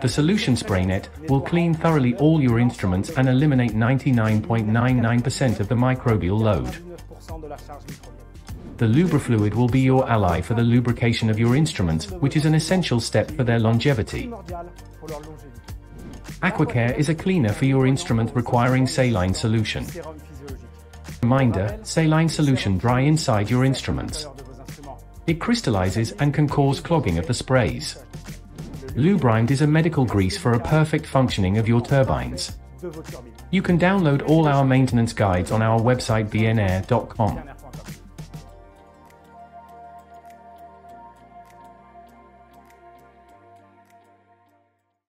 The solution Spraynet will clean thoroughly all your instruments and eliminate 99.99% of the microbial load. The lubrifluid will be your ally for the lubrication of your instruments, which is an essential step for their longevity. Aquacare is a cleaner for your instrument requiring saline solution. Reminder, saline solution dry inside your instruments. It crystallizes and can cause clogging of the sprays. Lubrimed is a medical grease for a perfect functioning of your turbines. You can download all our maintenance guides on our website bienair.com.